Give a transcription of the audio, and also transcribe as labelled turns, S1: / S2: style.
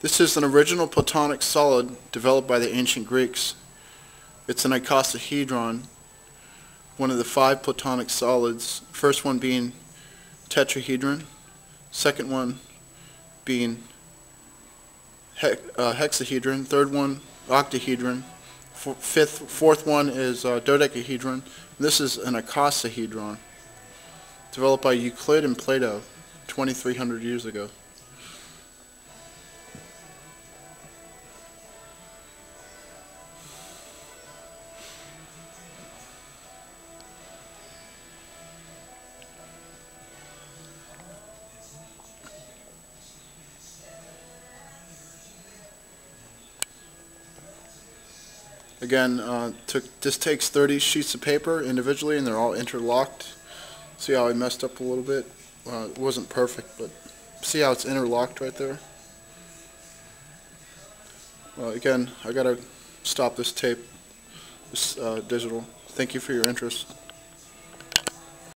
S1: This is an original platonic solid developed by the ancient Greeks. It's an icosahedron, one of the five platonic solids, first one being tetrahedron, second one being he- uh, hexahedron, third one octahedron, fifth, fourth one is uh, dodecahedron. This is an icosahedron, developed by Euclid and Plato 2,300 years ago. Again, uh, took, this takes 30 sheets of paper individually, and they're all interlocked. See how I messed up a little bit? Uh, it wasn't perfect, but see how it's interlocked right there? Well, again, I gotta stop this tape, this uh, digital. Thank you for your interest.